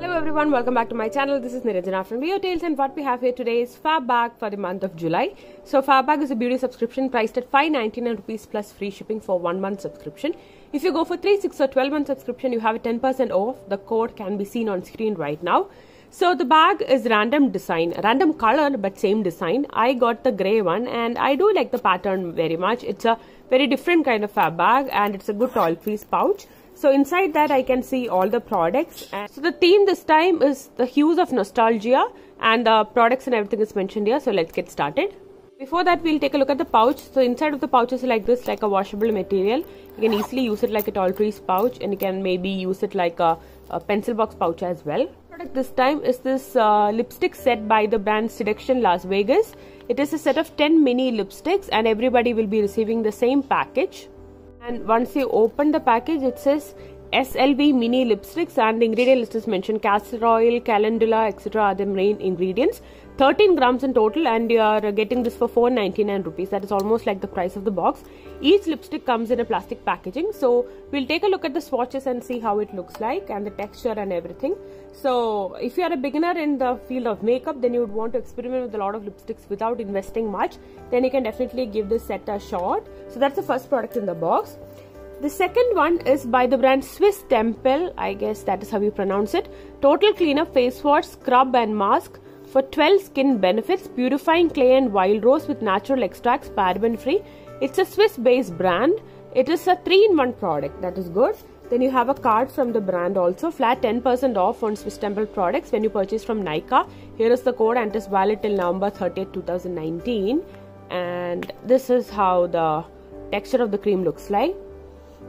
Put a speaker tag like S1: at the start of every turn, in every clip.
S1: Hello everyone, welcome back to my channel. This is Niranjana from Leo Tales and what we have here today is Fab Bag for the month of July. So Fab Bag is a beauty subscription priced at 599 rupees plus free shipping for 1 month subscription. If you go for 3, 6 or 12 month subscription, you have a 10% off. The code can be seen on screen right now. So the bag is random design, random color but same design. I got the grey one and I do like the pattern very much. It's a very different kind of fab bag and it's a good toiletries pouch. So inside that I can see all the products. And so the theme this time is the hues of nostalgia and the products and everything is mentioned here. So let's get started. Before that we'll take a look at the pouch. So inside of the pouch is like this like a washable material. You can easily use it like a toiletries pouch and you can maybe use it like a, a pencil box pouch as well. Product this time is this uh, lipstick set by the brand Seduction Las Vegas. It is a set of 10 mini lipsticks and everybody will be receiving the same package and once you open the package it says SLV mini lipsticks and the ingredient list is mentioned castor oil, calendula, etc. are the main ingredients. 13 grams in total and you are getting this for 499 rupees. That is almost like the price of the box. Each lipstick comes in a plastic packaging. So we'll take a look at the swatches and see how it looks like and the texture and everything. So if you are a beginner in the field of makeup then you would want to experiment with a lot of lipsticks without investing much then you can definitely give this set a shot. So that's the first product in the box. The second one is by the brand Swiss Temple, I guess that is how you pronounce it. Total cleanup face wash, scrub and mask for 12 skin benefits, purifying clay and wild rose with natural extracts, paraben free. It's a Swiss based brand. It is a 3 in 1 product, that is good. Then you have a card from the brand also, flat 10% off on Swiss Temple products when you purchase from Nykaa. Here is the code and it is valid till November 30th, 2019. And this is how the texture of the cream looks like.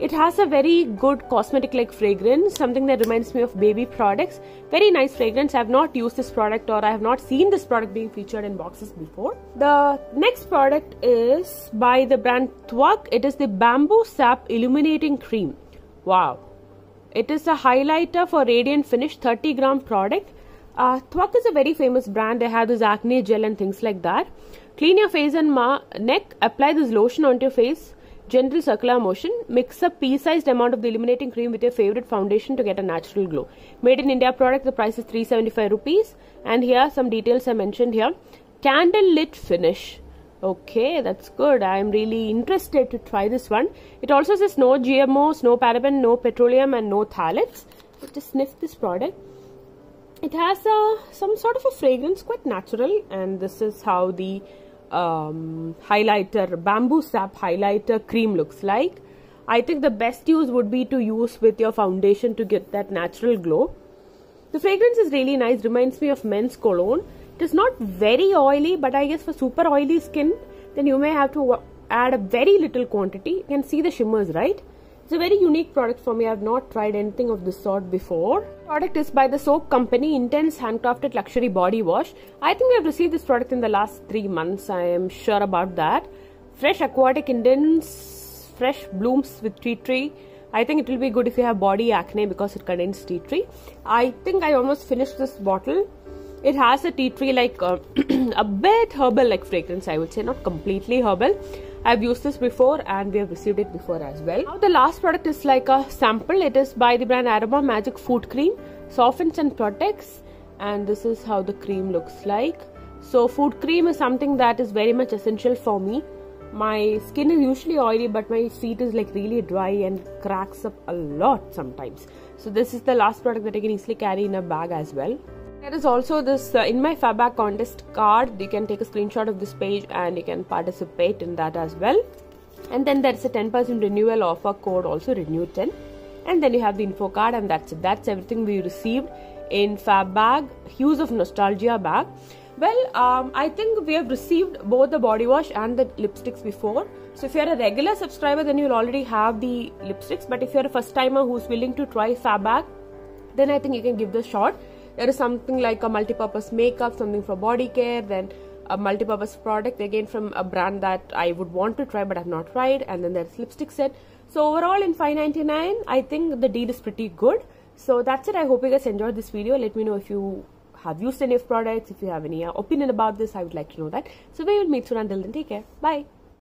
S1: It has a very good cosmetic like fragrance, something that reminds me of baby products. Very nice fragrance. I have not used this product or I have not seen this product being featured in boxes before. The next product is by the brand Tvakh. It is the Bamboo Sap Illuminating Cream. Wow. It is a highlighter for radiant finish 30 gram product. Uh, Tvakh is a very famous brand. They have this acne gel and things like that. Clean your face and neck. Apply this lotion onto your face gentle circular motion. Mix a pea-sized amount of the illuminating cream with your favorite foundation to get a natural glow. Made in India product, the price is 375 rupees. And here some details are mentioned here. Candle lit finish. Okay, that's good. I am really interested to try this one. It also says no GMOs, no paraben, no petroleum and no phthalates. So just sniff this product. It has a, some sort of a fragrance, quite natural. And this is how the um, highlighter, bamboo sap highlighter cream looks like. I think the best use would be to use with your foundation to get that natural glow. The fragrance is really nice, reminds me of men's cologne. It is not very oily, but I guess for super oily skin, then you may have to add a very little quantity. You can see the shimmers, right? It's a very unique product for me. I have not tried anything of this sort before. Product is by the soap company Intense Handcrafted Luxury Body Wash. I think we have received this product in the last three months. I am sure about that. Fresh aquatic indents, fresh blooms with tea tree. I think it will be good if you have body acne because it contains tea tree. I think I almost finished this bottle. It has a tea tree like uh, a bit herbal like fragrance I would say not completely herbal I've used this before and we have received it before as well. Now the last product is like a sample. It is by the brand Aroma Magic Foot Cream. Softens and protects and this is how the cream looks like. So food cream is something that is very much essential for me. My skin is usually oily but my feet is like really dry and cracks up a lot sometimes. So this is the last product that I can easily carry in a bag as well. There is also this uh, in my Fabbag contest card. You can take a screenshot of this page and you can participate in that as well. And then there's a 10% renewal offer code also renew 10. And then you have the info card and that's it. That's everything we received in Fabbag Hues of Nostalgia bag. Well, um, I think we have received both the body wash and the lipsticks before. So if you're a regular subscriber, then you'll already have the lipsticks. But if you're a first timer who's willing to try Fabbag, then I think you can give a shot there is something like a multi-purpose makeup something for body care then a multi-purpose product again from a brand that I would want to try but I've not tried and then there's lipstick set. So overall in 5.99 I think the deal is pretty good. So that's it. I hope you guys enjoyed this video. Let me know if you have used any of products. If you have any opinion about this I would like to know that. So we will meet soon until then. Take care. Bye